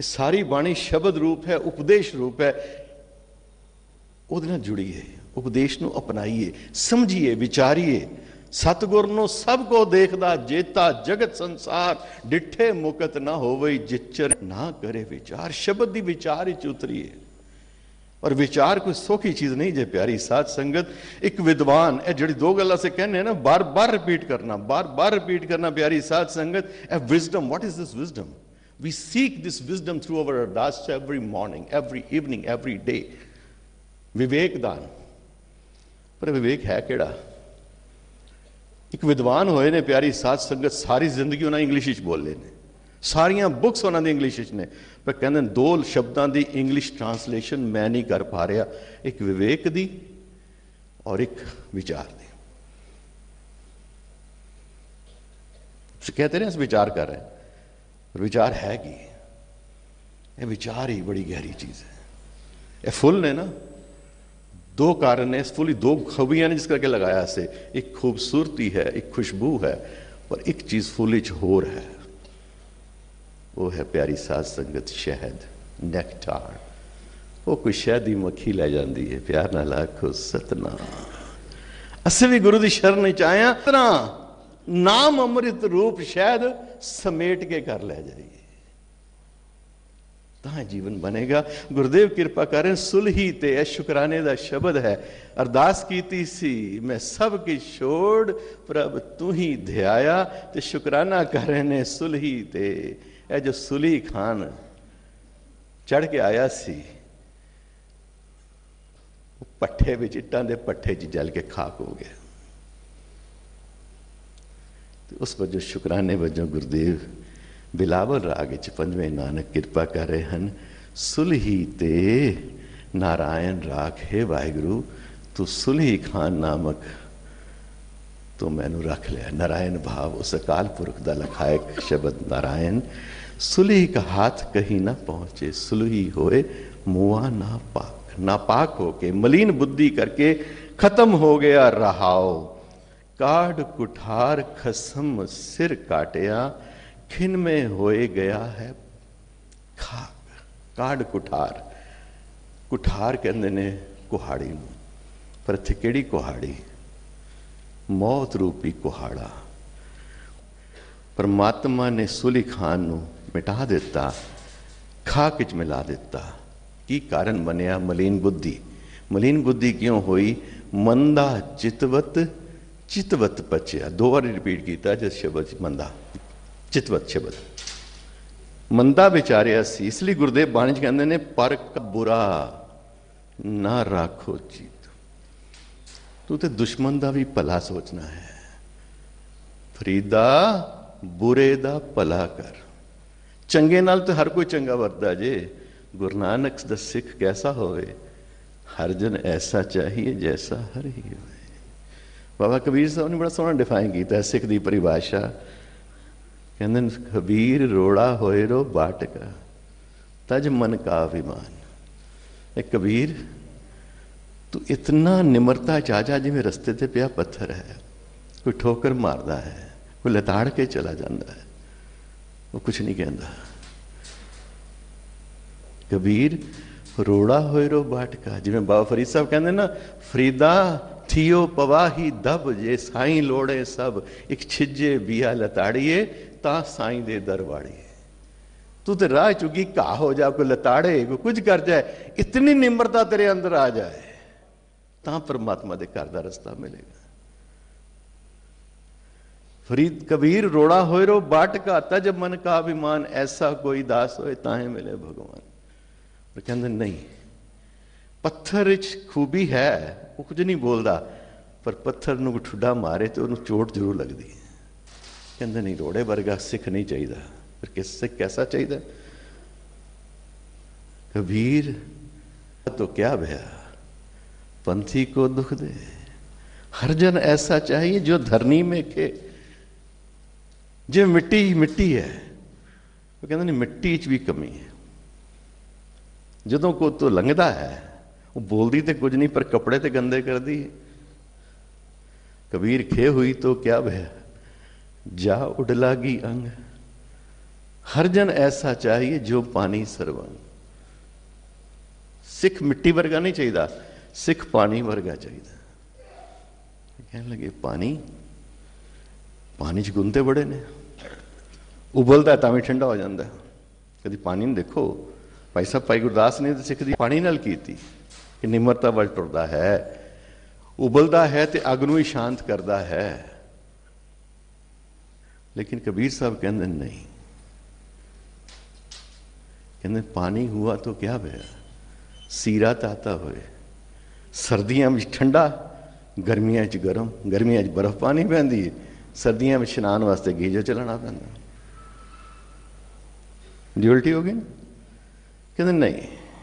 ਸਾਰੀ ਬਾਣੀ ਸ਼ਬਦ ਰੂਪ ਹੈ, ਉਪਦੇਸ਼ ਰੂਪ ਹੈ। ਉਹਦੇ ਨਾਲ ਜੁੜੀਏ, ਉਪਦੇਸ਼ ਨੂੰ ਅਪਣਾਈਏ, ਸਮਝੀਏ, ਵਿਚਾਰੀਏ। ਸਤਗੁਰ ਨੂੰ ਸਭ ਕੋ ਦੇਖਦਾ, ਜੇਤਾ ਜਗਤ ਸੰਸਾਰ। ਡਿੱਠੇ ਮੁਕਤ ਨਾ ਹੋਵੇ ਜਿਚਰ ਨਾ ਕਰੇ ਵਿਚਾਰ। ਸ਼ਬਦ ਦੀ ਵਿਚਾਰ ਵਿੱਚ ਉਤਰੀਏ। ਔਰ ਵਿਚਾਰ ਕੋਈ ਸੋਖੀ ਚੀਜ਼ ਨਹੀਂ ਜੇ ਪਿਆਰੀ ਸਾਧ ਸੰਗਤ। ਇੱਕ ਵਿਦਵਾਨ, ਇਹ ਜਿਹੜੀ ਦੋ ਗੱਲਾਂ ਸੇ ਕਹਿੰਦੇ ਨਾ, ਬਾਰ-ਬਾਰ ਰਿਪੀਟ ਕਰਨਾ, ਬਾਰ-ਬਾਰ ਰਿਪੀਟ ਕਰਨਾ ਪਿਆਰੀ ਸਾਧ ਸੰਗਤ। ਇਹ wisdom what is this wisdom we seek this wisdom through our ardas every morning, every evening, every day. ਵਿਵੇਕਦਾਨ ਪਰ ਵਿਵੇਕ ਹੈ ਕਿਹੜਾ ਇੱਕ ਵਿਦਵਾਨ ਹੋਏ ਨੇ ਪਿਆਰੀ ਸਾਧ ਸੰਗਤ ਸਾਰੀ ਜ਼ਿੰਦਗੀ ਉਹਨਾਂ ਇੰਗਲਿਸ਼ ਵਿੱਚ ਬੋਲੇ ਨੇ ਸਾਰੀਆਂ ਬੁੱਕਸ ਉਹਨਾਂ ਦੀ ਇੰਗਲਿਸ਼ ਵਿੱਚ ਨੇ ਪਰ ਕਹਿੰਦੇ ਦੋ ਸ਼ਬਦਾਂ ਦੀ ਇੰਗਲਿਸ਼ ਟ੍ਰਾਂਸਲੇਸ਼ਨ ਮੈਂ ਨਹੀਂ ਕਰ ਪਾ ਰਿਹਾ ਇੱਕ ਵਿਵੇਕ ਦੀ ਔਰ ਇੱਕ ਵਿਚਾਰ ਦੀ ਤੁਸੀਂ ਕਹਤੇ ਨੇ ਅਸੀਂ ਵਿਚਾਰ ਕਰ ਰਹੇ ਪਰ ਵਿਚਾਰ ਹੈ ਕੀ ਇਹ ਵਿਚਾਰ ਹੀ ਬੜੀ ਗਹਿਰੀ ਚੀਜ਼ ਹੈ ਇਹ ਫੁੱਲ ਨੇ ਨਾ ਦੋ ਕਾਰਨ ਨੇ ਇਸ ਫੁੱਲ ਹੀ ਦੋ ਖੂਬੀਆਂ ਨੇ ਜਿਸ ਕਰਕੇ ਲਗਾਇਆ ਸੇ ਇੱਕ ਖੂਬਸੂਰਤੀ ਹੈ ਇੱਕ ਖੁਸ਼ਬੂ ਹੈ ਪਰ ਇੱਕ ਚੀਜ਼ ਫੁੱਲ ਵਿੱਚ ਹੋਰ ਹੈ ਉਹ ਹੈ ਪਿਆਰੀ ਸਾਧ ਸੰਗਤ ਸ਼ਹਿਦ ਨੈਕਟਾਰ ਉਹ ਕੋਈ ਸ਼ਹਿਦ ਦੀ ਮੱਖੀ ਲੈ ਜਾਂਦੀ ਹੈ ਪਿਆਰ ਨਾਲ ਆਖੋ ਸਤਨਾਮ ਅਸੀਂ ਵੀ ਗੁਰੂ ਦੀ ਨਾਮ ਅੰਮ੍ਰਿਤ ਰੂਪ ਸ਼ਾਇਦ ਸਮੇਟ ਕੇ ਕਰ ਲੈ ਜਾਈਏ। ਤਾਂ ਜੀਵਨ ਬਣੇਗਾ। ਗੁਰਦੇਵ ਕਿਰਪਾ ਕਰਨ, ਸੁਲਹੀ ਤੇ ਇਹ ਸ਼ੁਕਰਾਨੇ ਦਾ ਸ਼ਬਦ ਹੈ। ਅਰਦਾਸ ਕੀਤੀ ਸੀ, ਮੈਂ ਸਭ ਕੀ ਛੋੜ, ਪ੍ਰਭ ਤੂੰ ਹੀ ਧਿਆਇਆ। ਤੇ ਸ਼ੁਕਰਾਨਾ ਕਰ ਰਹੇ ਨੇ ਸੁਲਹੀ ਤੇ। ਇਹ ਜੋ ਸੁਲੀ ਖਾਨ ਚੜ ਕੇ ਆਇਆ ਸੀ, ਉਹ ਪੱਠੇ ਵਿੱਚ ਇੱਟਾਂ ਦੇ ਪੱਠੇ 'ਚ ਜਲ ਕੇ ਖਾਕ ਹੋ ਗਿਆ। ਤੇ ਉਸ ਵਜੋਂ ਸ਼ੁਕਰਾਨੇ ਵਜੋਂ ਗੁਰਦੇਵ ਬਿਲਾਵਲ ਰਾਗ ਵਿੱਚ ਪੰਜਵੇਂ ਨਾਨਕ ਕਿਰਪਾ ਕਰ ਰਹੇ ਹਨ ਸੁਲਹੀ ਤੇ ਨਾਰਾਇਣ ਰਾਖ ਹੈ ਵਾਹਿਗੁਰੂ ਤੂੰ ਸੁਲਹੀ ਖਾਨ ਨਾਮਕ ਤੂੰ ਮੈਨੂੰ ਰੱਖ ਲਿਆ ਨਾਰਾਇਣ ਭਾਵ ਉਸ ਅਕਾਲ ਪੁਰਖ ਦਾ ਲਖਾਇਕ ਸ਼ਬਦ ਨਾਰਾਇਣ ਸੁਲਹੀ ਕਾ ਹੱਥ ਕਹੀਂ ਨਾ ਪਹੁੰਚੇ ਸੁਲਹੀ ਹੋਏ ਮੂਆ ਨਾ ਪਾਕ ਨਾ ਪਾਕ ਹੋ ਕੇ ਮਲੀਨ ਬੁੱਧੀ ਕਰਕੇ ਖਤਮ ਹੋ ਗਿਆ ਰਹਾਓ ਕਾਢ ਕੁਠਾਰ ਖਸਮ ਸਿਰ ਕਾਟਿਆ, ਖਿਨ ਮੇ ਹੋਏ ਗਿਆ ਹੈ ਖਾ ਕਾਢ ਕੁਠਾਰ। ਕੁਠਾਰ ਕਹਿੰਦੇ ਨੇ ਕੁਹਾੜੀ ਨੂੰ। ਪਰ ਇੱਥੇ ਕਿਹੜੀ ਕੁਹਾੜੀ? ਮੌਤ ਰੂਪੀ ਕੁਹਾੜਾ। ਪਰਮਾਤਮਾ ਨੇ ਸੁਲੀ ਖਾਨ ਨੂੰ ਮਿਟਾ ਦਿੱਤਾ, ਖਾਕ ਵਿੱਚ ਮਿਲਾ ਦਿੱਤਾ। ਕੀ ਕਾਰਨ ਬਣਿਆ ਮਲੀਨ ਬੁੱਧੀ? ਮਲੀਨ ਬੁੱਧੀ ਕਿਉਂ ਹੋਈ? ਮੰਦਾ ਚਿਤਵਤ ਚਿਤਵਤ ਪਚਿਆ। ਦੋ ਵਾਰੀ ਰਿਪੀਟ ਕੀਤਾ ਜਿਸ ਸ਼ਬਦ ਮੰਦਾ। ਚਿਤਵਤ ਸ਼ਬਦ। ਮੰਦਾ ਵਿਚਾਰਿਆ ਸੀ, ਇਸ ਲਈ ਗੁਰਦੇਵ ਬਾਣੀ ਚ ਕਹਿੰਦੇ ਨੇ ਪਰ ਬੁਰਾ ਨਾ ਰੱਖੋ ਚਿਤ। ਤੂੰ ਤੇ ਦੁਸ਼ਮਣ ਦਾ ਵੀ ਭਲਾ ਸੋਚਣਾ ਹੈ। ਫਰੀਦਾ ਬੁਰੇ ਦਾ ਭਲਾ ਕਰ। ਚੰਗੇ ਨਾਲ ਤੇ ਹਰ ਕੋਈ ਚੰਗਾ ਵਰਤਦਾ ਜੇ। ਗੁਰੂ ਨਾਨਕ ਦਾ ਸਿੱਖ ਕੈਸਾ ਹੋਵੇ? ਹਰ ਜਨ ਐਸਾ ਚਾਹੀਏ ਜੈਸਾ ਹਰ ਹੀ ਹੋਵੇ। ਬਾਬਾ ਕਬੀਰ ਸਾਹਿਬ ਨੇ ਬੜਾ ਸੋਹਣਾ ਡਿਫਾਈਨ ਕੀਤਾ ਸਿੱਖ ਦੀ ਪਰਿਭਾਸ਼ਾ। ਕਹਿੰਦੇ ਨੇ, ਕਬੀਰ ਰੋੜਾ ਹੋਏ ਰੋ ਬਾਟਕਾ, ਤਜ ਮਨ ਕਾ ਅਭਿਮਾਨ। ਇਹ ਕਬੀਰ, ਤੂੰ ਇਤਨਾ ਨਿਮਰਤਾ ਚ ਆ ਜਿਵੇਂ ਰਸਤੇ ਤੇ ਪਿਆ ਪੱਥਰ ਹੈ। ਕੋਈ ਠੋਕਰ ਮਾਰਦਾ ਹੈ, ਕੋਈ ਲਤਾੜ ਕੇ ਚਲਾ ਜਾਂਦਾ ਹੈ। ਉਹ ਕੁਝ ਨਹੀਂ ਕਹਿੰਦਾ। ਕਬੀਰ, ਰੋੜਾ ਹੋਏ ਰੋ ਬਾਟਕਾ, ਜਿਵੇਂ ਬਾਬਾ ਫਰੀਦ ਸਾਹਿਬ ਕਹਿੰਦੇ ਨਾ, ਫਰੀਦਾ ਥੀਓ ਪਵਾਹੀ ਦਬ ਜੇ, ਸਾਈਂ ਲੋੜੇ ਸਭ, ਇੱਕ ਛਿੱਜੇ ਬੀਆ ਲਤਾੜੀਏ, ਤਾਂ ਸਾਈਂ ਦੇ ਦਰਵਾੜੀਏ ਤੂੰ ਤੇ ਰਾਹ ਚੁਗੀ ਘਾ ਹੋ ਜਾ, ਕੋਈ ਲਤਾੜੇ, ਕੋਈ ਕੁਝ ਕਰ ਜਾਏ, ਇਤਨੀ ਨਿਮਰਤਾ ਤੇਰੇ ਅੰਦਰ ਆ ਜਾਏ, ਤਾਂ ਪਰਮਾਤਮਾ ਦੇ ਘਰ ਦਾ ਰਸਤਾ ਮਿਲੇਗਾ। ਫਰੀਦ ਕਬੀਰ, ਰੋੜਾ ਹੋਏ ਰੋ, ਬਾਟ ਬਾਟਕਾ ਤਜ ਮਨ ਕਾ ਅਭਿਮਾਨ, ਐਸਾ ਕੋਈ ਦਾਸ ਹੋਏ, ਤਾਂ ਹੀ ਮਿਲੇ ਭਗਵਾਨ। ਪਰ ਕਹਿੰਦੇ, ਨਹੀਂ ਪੱਥਰ ਵਿੱਚ ਖੂਬੀ ਹੈ ਉਹ ਕੁਝ ਨਹੀਂ ਬੋਲਦਾ ਪਰ ਪੱਥਰ ਨੂੰ ਠੁੱਡਾ ਮਾਰੇ ਤੇ ਉਹਨੂੰ ਚੋਟ ਜ਼ਰੂਰ ਲੱਗਦੀ ਹੈ ਕਹਿੰਦੇ ਨਹੀਂ ਰੋੜੇ ਵਰਗਾ ਸਿੱਖ ਨਹੀਂ ਚਾਹੀਦਾ ਫਿਰ ਕਿਸ ਸਿੱਖ ਕੈਸਾ ਚਾਹੀਦਾ ਕਬੀਰ तो क्या भया पंथी को दुख दे हर जन ऐसा चाहिए जो धरनी में के ਜਿਵੇਂ ਮਿੱਟੀ ਹੀ ਮਿੱਟੀ ਹੈ ਉਹ ਕਹਿੰਦਾ ਨਹੀਂ ਮਿੱਟੀ 'ਚ ਵੀ ਕਮੀ ਹੈ ਜਦੋਂ ਕੋ ਤੋਂ ਲੰਘਦਾ ਹੈ ਉਹ ਬੋਲਦੀ ਤੇ ਕੁਝ ਨਹੀਂ, ਪਰ ਕੱਪੜੇ ਤੇ ਗੰਦੇ ਕਰਦੀ ਹੈ। ਕਬੀਰ ਖੇ ਹੋਈ ਤੋ ਕਿਆ ਭੈ ਜਾ ਉਡ ਲਾਗੀ ਅੰਗ। ਹਰ ਜਨ ਐਸਾ ਚਾਹੀਏ ਜੋ ਪਾਣੀ ਸਰਵੰਗ। ਸਿੱਖ ਮਿੱਟੀ ਵਰਗਾ ਨਹੀਂ ਚਾਹੀਦਾ, ਸਿੱਖ ਪਾਣੀ ਵਰਗਾ ਚਾਹੀਦਾ। ਕਹਿਣ ਲੱਗੇ, ਪਾਣੀ? ਪਾਣੀ 'ਚ ਗੁੰਦੇ ਬੜੇ ਨੇ। ਉਬਲਦਾ ਤਾਂ ਵੀ ਠੰਡਾ ਹੋ ਜਾਂਦਾ। ਕਦੀ ਪਾਣੀ ਨੂੰ ਦੇਖੋ, ਭਾਈ ਸਾਹਿਬ, ਭਾਈ ਗੁਰਦਾਸ ਨੇ ਤਾਂ ਸਿੱਖ ਦੀ ਪਾਣੀ ਨਾਲ ਕੀਤੀ। ਕਿ ਨਿਮਰਤਾ ਵੱਲ ਟੁਰਦਾ ਹੈ, ਉਬਲਦਾ ਹੈ ਤੇ ਅਗ ਨੂੰ ਹੀ ਸ਼ਾਂਤ ਕਰਦਾ ਹੈ। ਲੇਕਿਨ ਕਬੀਰ ਸਾਹਿਬ ਕਹਿੰਦੇ ਨਹੀਂ। ਕਹਿੰਦੇ ਪਾਣੀ ਹੁਆ ਤਾਂ ਕਿਆ ਹੋਇਆ ਸੀਰਾ ਤਾਤਾ ਹੋਏ ਸਰਦੀਆਂ ਵਿੱਚ ਠੰਡਾ, ਗਰਮੀਆਂ 'ਚ ਗਰਮ, ਗਰਮੀਆਂ 'ਚ ਬਰਫ਼ ਪਾਣੀ ਪੈਂਦੀ ਹੈ ਸਰਦੀਆਂ ਵਿੱਚ ਇਸ਼ਨਾਨ ਵਾਸਤੇ ਗੀਜ਼ਰ ਚਲਾਉਣਾ ਪੈਂਦਾ। ਡਿਊਲਟੀ ਹੋ ਗਈ ਕਹਿੰਦੇ ਨਹੀਂ,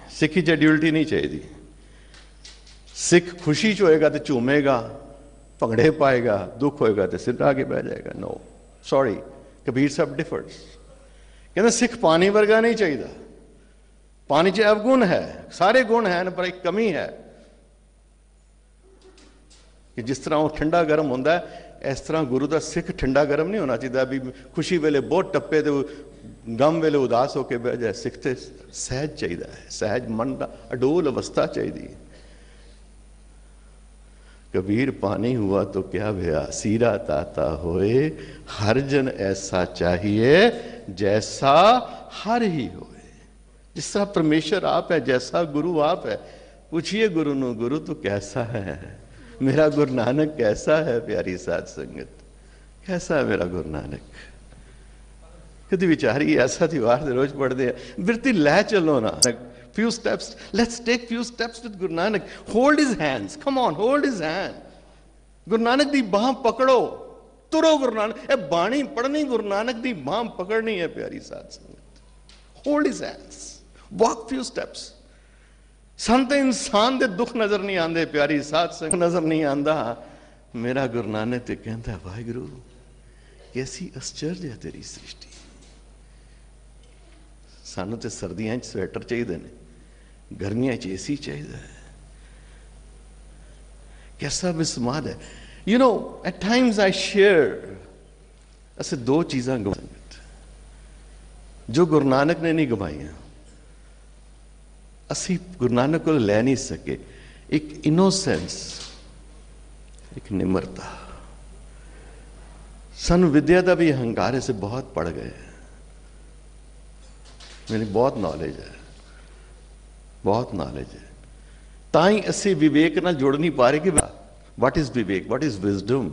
ਸਿੱਖੀ 'ਚ ਡਿਊਲਟੀ ਨਹੀਂ ਚਾਹੀਦੀ। ਸਿੱਖ ਖੁਸ਼ੀ 'ਚ ਹੋਏਗਾ ਤੇ ਝੂਮੇਗਾ ਭੰਗੜੇ ਪਾਏਗਾ ਦੁੱਖ ਹੋਏਗਾ ਤੇ ਸਿਰ ਆ ਕੇ ਬਹਿ ਜਾਏਗਾ no sorry Kabir Sahib difference ਕਹਿੰਦੇ ਸਿੱਖ ਪਾਣੀ ਵਰਗਾ ਨਹੀਂ ਚਾਹੀਦਾ ਪਾਣੀ 'ਚ ਅਵਗੁਣ ਹੈ ਸਾਰੇ ਗੁਣ ਹਨ ਪਰ ਇੱਕ ਕਮੀ ਹੈ ਕਿ ਜਿਸ ਤਰ੍ਹਾਂ ਉਹ ਠੰਡਾ ਗਰਮ ਹੁੰਦਾ ਹੈ ਇਸ ਤਰ੍ਹਾਂ ਗੁਰੂ ਦਾ ਸਿੱਖ ਠੰਡਾ ਗਰਮ ਨਹੀਂ ਹੋਣਾ ਚਾਹੀਦਾ ਵੀ ਖੁਸ਼ੀ ਵੇਲੇ ਬਹੁਤ ਟੱਪੇ ਤੇ ਗਮ ਵੇਲੇ ਉਦਾਸ ਹੋ ਕੇ ਬਹਿ ਜਾਏ ਸਿੱਖ ਤੇ ਸਹਿਜ ਚਾਹੀਦਾ ਹੈ ਸਹਿਜ ਮਨ ਦਾ ਅਡੋਲ ਅਵਸਥਾ ਚਾਹੀਦੀ ਹੈ कबीर पानी हुआ तो क्या भया? सीरा ताता होए, हर जन ऐसा चाहिए जैसा हर ही होए। जिस तरह परमेश्वर आप है, जैसा गुरु आप है, पूछिए गुरु नु, गुरु तू कैसा है? मेरा गुरु नानक कैसा है, प्यारी साध संगत? कैसा है मेरा गुरु नानक? कभी विचारी ऐसा त्योहार रोज पढ़ते हैं। बिरती लै चलो ना। Few steps. Let's take few steps with guru nanak. Hold his hands. Come on, hold his hand. Guru Nanak ਦੀ ਬਾਹ ਪਕੜੋ ਤੁਰੋ ਗੁਰੂ ਨਾਨਕ ਇਹ ਬਾਣੀ ਪੜ੍ਹਨੀ ਗੁਰੂ ਨਾਨਕ ਦੀ ਬਾਹ ਪਕੜਨੀ ਹੈ ਪਿਆਰੀ ਸਾਧ ਸੰਗਤ hold his hands walk few steps ਸੰਤ ਇਨਸਾਨ ਦੇ ਦੁੱਖ ਨਜ਼ਰ ਨਹੀਂ ਆਉਂਦੇ ਪਿਆਰੀ ਸਾਧ ਸੰਗਤ ਨਜ਼ਰ ਨਹੀਂ ਆਂਦਾ ਮੇਰਾ ਗੁਰੂ ਨਾਨਕ ਤੇ ਕਹਿੰਦਾ ਵਾਹਿਗੁਰੂ ਕੈਸੀ ਅਸਚਰਜ ਹੈ ਤੇਰੀ ਸ੍ਰਿਸ਼ਟੀ ਸਾਨੂੰ ਤੇ ਸਰਦੀਆਂ 'ਚ ਸਵੈਟਰ ਚਾਹੀਦੇ ਨੇ। ਗਰਮੀਆਂ 'ਚ ਏਸੀ ਚਾਹੀਦਾ ਹੈ कैसा विस्माद है you know at times I share ਅਸੀਂ ਦੋ ਚੀਜ਼ਾਂ ਗਵਾਈਆਂ ਜੋ ਗੁਰੂ ਨਾਨਕ ਨੇ ਨਹੀਂ ਗਵਾਈਆਂ ਅਸੀਂ ਗੁਰੂ ਨਾਨਕ ਕੋਲ ਲੈ ਨਹੀਂ ਸਕੇ ਇੱਕ ਇਨੋਸੈਂਸ ਇੱਕ ਨਿਮਰਤਾ ਸਾਨੂੰ ਵਿਦਿਆ ਦਾ ਵੀ ਹੰਕਾਰ ਇਸੇ ਬਹੁਤ ਪੜ ਗਏ ਮੈਨੂੰ ਬਹੁਤ ਨੌਲੇਜ ਹੈ ਬਹੁਤ ਨੌਲੇਜ ਹੈ। ਤਾਂ ਹੀ ਅਸੀਂ ਵਿਵੇਕ ਨਾਲ ਜੁੜ ਨਹੀਂ ਪਾ ਰਹੇ ਕਿ what is Vivek? What is wisdom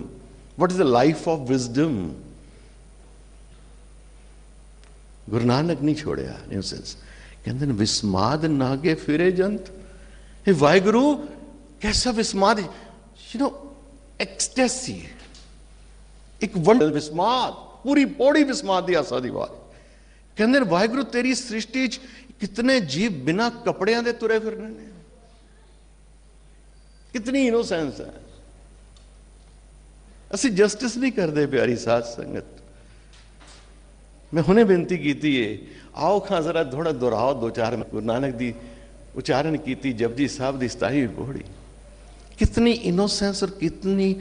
what is the life of wisdom Guru Nanak ਨਹੀਂ ਛੋੜਿਆ ਇਨ ਸੈਂਸ ਕਹਿੰਦੇ ਨੇ, ਵਿਸਮਾਦ ਨਾਗੇ ਫਿਰੇ ਜੰਤ। ਇਹ ਵਾਹਿਗੁਰੂ, ਕੈਸਾ ਵਿਸਮਾਦ? ਯੂ نو ਐਕਸਟੈਸੀ ਇੱਕ ਵੰਡ ਵਿਸਮਾਦ, ਪੂਰੀ ਪੌੜੀ ਵਿਸਮਾਦ ਦੀ ਆਸਾ ਦੀ ਬਾਤ ਕਹਿੰਦੇ ਨੇ, ਵਾਹਿਗੁਰੂ, ਤੇਰੀ ਸ੍ਰਿਸ਼ਟੀ 'ਚ ਕਿਤਨੇ ਜੀਵ ਬਿਨਾ ਕੱਪੜਿਆਂ ਦੇ ਤੁਰੇ ਫਿਰਨੇ ਨੇ? ਕਿਤਨੀ ਇਨੋਸੈਂਸ ਹੈ। ਅਸੀਂ ਜਸਟਿਸ ਨਹੀਂ ਕਰਦੇ, ਪਿਆਰੀ ਸਾਧ ਸੰਗਤ। ਮੈਂ ਹੁਣੇ ਬੇਨਤੀ ਕੀਤੀ ਏ, ਆਓ ਖਾਂ ਜ਼ਰਾ ਥੋੜਾ ਦੁਹਰਾਓ ਦੋ ਚਾਰ ਗੁਰੂ ਨਾਨਕ ਦੀ ਉਚਾਰਨ ਕੀਤੀ, ਜਪਜੀ ਸਾਹਿਬ ਦੀ 27ਵੀਂ ਪੌੜੀ। ਕਿਤਨੀ ਇਨੋਸੈਂਸ ਔਰ ਕਿਤਨੀ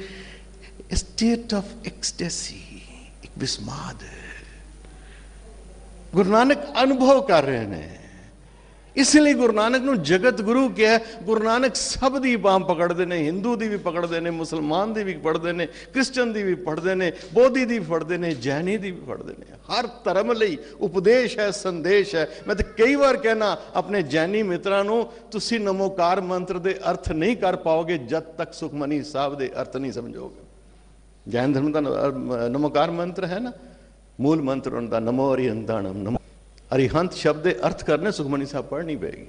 ਸਟੇਟ ਆਫ ਐਕਸਟੈਸੀ ਇੱਕ ਵਿਸਮਾਦ ਗੁਰੂ ਨਾਨਕ ਅਨੁਭਵ ਕਰ ਰਹੇ ਨੇ। ਇਸ ਲਈ ਗੁਰੂ ਨਾਨਕ ਨੂੰ ਜਗਤ ਗੁਰੂ ਕਿਹਾ, ਗੁਰੂ ਨਾਨਕ ਸਭ ਦੀ ਬਾਹ ਪਕੜਦੇ ਨੇ, ਹਿੰਦੂ ਦੀ ਵੀ ਪਕੜਦੇ ਨੇ, ਮੁਸਲਮਾਨ ਦੀ ਵੀ ਪੜਦੇ ਨੇ, ਕ੍ਰਿਸਚਨ ਦੀ ਵੀ ਪੜਦੇ ਨੇ, ਬੋਧੀ ਦੀ ਵੀ ਪੜਦੇ ਨੇ, ਜੈਨੀ ਦੀ ਵੀ ਪੜਦੇ ਨੇ। ਹਰ ਧਰਮ ਲਈ ਉਪਦੇਸ਼ ਹੈ, ਸੰਦੇਸ਼ ਹੈ। ਮੈਂ ਤਾਂ ਕਈ ਵਾਰ ਕਹਿਣਾ ਆਪਣੇ ਜੈਨੀ ਮਿੱਤਰਾਂ ਨੂੰ, ਤੁਸੀਂ ਨਮੋਕਾਰ ਮੰਤਰ ਦੇ ਅਰਥ ਨਹੀਂ ਕਰ ਪਾਓਗੇ, ਜਦ ਤੱਕ ਸੁਖਮਨੀ ਸਾਹਿਬ ਦੇ ਅਰਥ ਨਹੀਂ ਸਮਝੋਗੇ। ਜੈਨ ਧਰਮ ਦਾ ਨਮੋਕਾਰ ਮੰਤਰ ਹੈ ਨਾ, ਮੂਲ ਮੰਤਰ ਉਹਨਾਂ ਦਾ, ਨਮੋ ਅਰਿਹੰਤਾਣਮ ਨਮੋ ਅਰਿਹੰਤ ਸ਼ਬਦ ਦੇ ਅਰਥ ਕਰਨੇ ਸੁਖਮਨੀ ਸਾਹਿਬ ਪੜ੍ਹਨੀ ਪਏਗੀ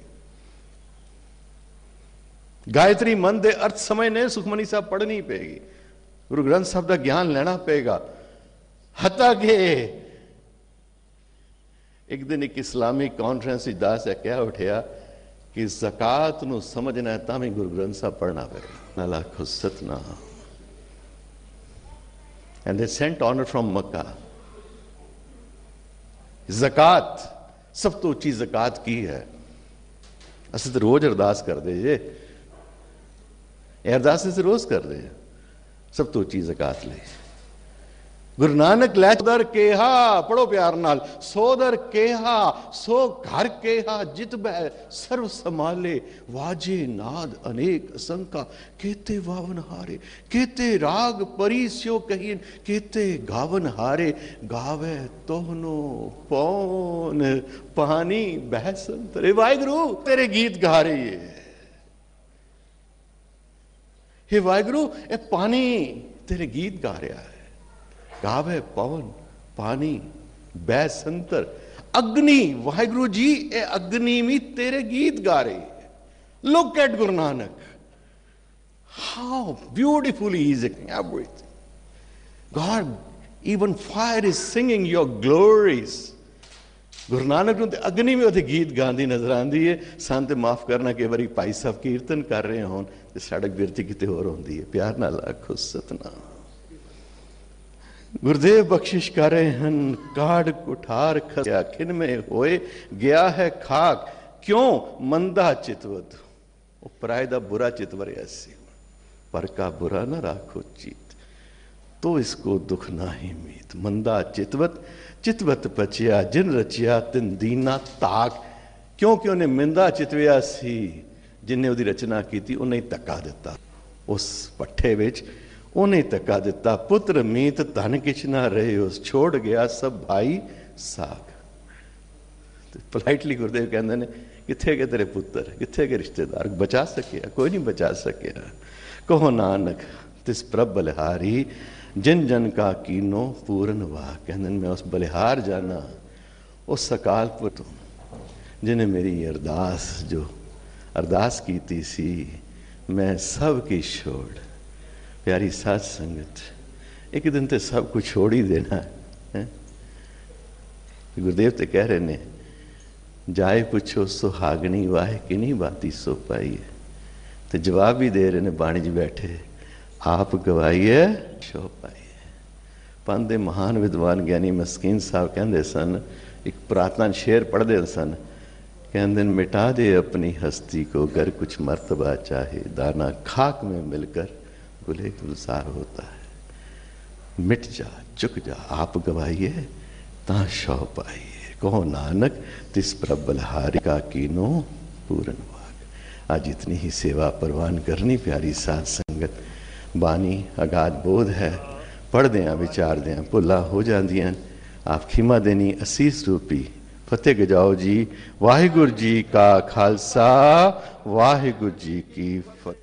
ਗਾਇਤਰੀ ਮਨ ਦੇ ਅਰਥ ਸਮਝਨੇ ਸੁਖਮਨੀ ਸਾਹਿਬ ਪੜ੍ਹਨੀ ਪਏਗੀ ਗੁਰੂ ਗ੍ਰੰਥ ਸਾਹਿਬ ਦਾ ਗਿਆਨ ਲੈਣਾ ਪਏਗਾ ਹਤਾ ਕਿ ਇੱਕ ਦਿਨ ਇੱਕ ਇਸਲਾਮਿਕ ਕਾਨਫਰੰਸ ਵਿੱਚ ਦਾਸ ਹੈ ਕਿਹਾ ਉਠਿਆ ਕਿ ਜ਼ਕਾਤ ਨੂੰ ਸਮਝਣਾ ਹੈ ਤਾਂ ਵੀ ਗੁਰੂ ਗ੍ਰੰਥ ਸਾਹਿਬ ਪੜ੍ਹਨਾ ਪਏਗਾ ਨਾਲਾ ਖੁਸਤ ਨਾ and they sent honor from Makkah ਜ਼ਕਾਤ ਸਭ ਤੋਂ ਉੱਚੀ ਜ਼ਕਾਤ ਕੀ ਹੈ ਅਸੀਂ ਤਾਂ ਰੋਜ਼ ਅਰਦਾਸ ਕਰਦੇ ਜੇ ਇਹ ਅਰਦਾਸ ਅਸੀਂ ਰੋਜ਼ ਕਰਦੇ ਹਾਂ ਸਭ ਤੋਂ ਉੱਚੀ ਜ਼ਕਾਤ ਲਈ ਗੁਰੂ ਨਾਨਕ ਲੈ ਦਰ ਕਿਹਾ, ਪੜੋ ਪਿਆਰ ਨਾਲ ਸੋ ਦਰ ਕਿਹਾ, ਸੋ ਘਰ ਕਿਹਾ, ਜਿਤ ਬਹਿ, ਸਰਵ ਸਮਾਲੇ ਵਾਜੇ ਨਾਦ ਅਨੇਕ ਅਸੰਕਾ ਕੀਤੇ ਵਾਵਨ ਹਾਰੇ, ਕੀਤੇ ਰਾਗ ਪਰੀ ਸਿਓ ਕਹੀਨ, ਕੀਤੇ ਗਾਵਨ ਹਾਰੇ, ਗਾਵੇ ਤੋਹਨੋ ਪੌਨ, ਪਾਣੀ ਬਹਿ ਤੇਰੇ ਵਾਹਿਗੁਰੂ, ਤੇਰੇ ਗੀਤ ਗਾ ਰਹੀ ਹੈ हे ਵਾਹਿਗੁਰੂ, ਇਹ ਪਾਣੀ ਤੇਰੇ ਗੀਤ ਗਾ ਰਿਹਾ ਹੈ। ਗਾਵੇ ਪਵਨ ਪਾਣੀ ਬੈ ਸੰਤਰ ਅਗਨੀ ਵਾਹਿਗੁਰੂ ਜੀ ਇਹ ਅਗਨੀ ਵੀ ਤੇਰੇ ਗੀਤ ਗਾ ਰਹੀ ਹੈ look at Guru Nanak how beautifully he is everything God, even fire is singing your glories. Guru Nanak ਨੂੰ ਤੇ ਅਗਨੀ ਵੀ ਉਹਦੇ ਗੀਤ ਗਾਉਂਦੀ ਨਜ਼ਰ ਆਉਂਦੀ ਹੈ ਸੰਤ ਮਾਫ ਕਰਨਾ ਕਿ ਵਾਰੀ ਭਾਈ ਸਾਹਿਬ ਕੀਰਤਨ ਕਰ ਰਹੇ ਹੋਣ ਤੇ ਸੜਕ ਬਿਰਤੀ ਕਿਤੇ ਹੋਰ ਹੁੰਦੀ ਹੈ ਪਿਆਰ ਨਾਲ ਆਖੋ ਸਤਨਾਮ ਗੁਰਦੇਵ ਬਖਸ਼ਿਸ਼ ਕਰ ਰਹੇ ਹਨ, ਕਾੜ ਕੁਠਾਰ ਖਸਿਆ, ਖਿਨ ਮੇ ਹੋਏ, ਗਿਆ ਹੈ ਖਾਕ, ਕਿਉਂ ਮੰਦਾ ਚਿਤਵਤ ਉਹ ਪਰਾਇ ਦਾ ਬੁਰਾ ਚਿਤ ਵਰਿਆ ਸੀ। ਪਰ ਕਾ ਬੁਰਾ ਨਾ ਰਾਖੋ ਚਿਤ, ਤੋ ਇਸਕੋ ਦੁਖ ਨਾਹੀ ਮੀਤ। ਮੰਦਾ ਚਿਤਵਤ ਚਿਤਵਤ ਪਚਿਆ, ਜਿਨ ਰਚਿਆ, ਤਿਨ ਦੀਨਾ ਤਾਕ। ਕਿਉਂਕਿ ਉਹਨੇ ਮਿੰਦਾ ਚਿਤਵਿਆ ਸੀ, ਜਿਨੇ ਉਹਦੀ ਰਚਨਾ ਕੀਤੀ, ਉਹਨੇ ਧੱਕਾ ਦਿੱਤਾ। ਉਸ ਪੱਠੇ ਵਿੱਚ ਉਹਨੇ ਧੱਕਾ ਦਿੱਤਾ ਪੁੱਤਰ ਮੀਤ ਧਨ ਕਿਛ ਨਾ ਰਹੇ ਉਸ ਛੋੜ ਗਿਆ ਸਭ ਭਾਈ ਸਾਗ ਤੇ ਪੋਲਾਈਟਲੀ ਗੁਰਦੇਵ ਕਹਿੰਦੇ ਨੇ ਕਿੱਥੇ ਗਏ ਤੇਰੇ ਪੁੱਤਰ ਕਿੱਥੇ ਗਏ ਰਿਸ਼ਤੇਦਾਰ ਬਚਾ ਸਕਿਆ ਕੋਈ ਨਹੀਂ ਬਚਾ ਸਕਿਆ ਕਹੋ ਨਾਨਕ ਤਿਸ ਪ੍ਰਭ ਬਲਿਹਾਰੀ ਜਿਨ ਜਨ ਕਾ ਕੀਨੋ ਪੂਰਨ ਵਾ ਕਹਿੰਦੇ ਨੇ ਮੈਂ ਉਸ ਬਲਿਹਾਰ ਜਾਣਾ ਉਸ ਸਕਾਲ ਪੁੱਤ ਜਿਨੇ ਮੇਰੀ ਅਰਦਾਸ ਜੋ ਅਰਦਾਸ ਕੀਤੀ ਸੀ ਮੈਂ ਸਭ ਕੀ ਛੋੜ ਪਿਆਰੀ ਸਾਧ ਸੰਗਤ, ਇੱਕ ਦਿਨ ਤੇ ਸਭ ਕੁਝ ਛੋੜ ਹੀ ਦੇਣਾ ਹੈ। ਗੁਰਦੇਵ ਤੇ ਕਹਿ ਰਹੇ ਨੇ, ਜਾਏ ਪੁੱਛੋ ਸੁਹਾਗਣੀ ਵਾਹ ਕਿ ਨਹੀਂ ਬਾਤੀ ਸੋ ਪਾਈ ਹੈ? ਤੇ ਜਵਾਬ ਵੀ ਦੇ ਰਹੇ ਨੇ, ਬਾਣੀ 'ਚ ਬੈਠੇ, ਆਪ ਗਵਾਈ ਹੈ ਸੋ ਪਾਈਏ ਪੰਨ ਦੇ ਮਹਾਨ ਵਿਦਵਾਨ ਗਿਆਨੀ ਮਸਕੀਨ ਸਾਹਿਬ ਕਹਿੰਦੇ ਸਨ, ਇੱਕ ਪ੍ਰਾਰਥਨਾ ਸ਼ੇਰ ਪੜ੍ਹਦੇ ਸਨ, ਕਹਿੰਦੇ ਨੇ, ਮਿਟਾ ਦੇ ਆਪਣੀ ਹਸਤੀ ਕੋ ਗਰ ਕੁਛ ਮਰਤਬਾ ਚਾਹੇ ਦਾਣਾ ਖਾਕ ਮੇ ਮਿਲਕਰ। मिलकर गुले गुलजार होता है मिट जा चुक जा आप गवाइए ता शौ पाइए कहो नानक तिस प्रभ बलहारी का कीनो पूरन वाग आज इतनी ही सेवा परवान करनी प्यारी साध संगत ਬਾਣੀ ਅਗਾਧ ਬੋਧ ਹੈ ਪੜ੍ਹਦੇ ਆ ਵਿਚਾਰਦੇ ਆ ਭੁੱਲਾਂ ਹੋ ਜਾਂਦੀਆਂ ਆਪ ਖਿਮਾ ਦੇਣੀ ਅਸੀਸ ਰੂਪੀ ਫਤਿਹ ਗਜਾਓ ਜੀ ਵਾਹਿਗੁਰੂ ਜੀ ਕਾ ਖਾਲਸਾ ਵਾਹਿਗੁਰੂ ਜੀ ਕੀ ਫਤਿਹ